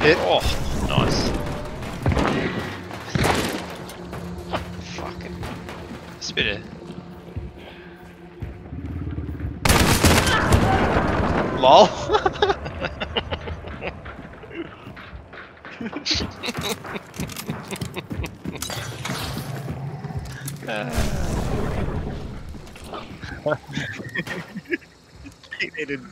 hit. Oh, nice. Fucking. It's a bit of. Lol.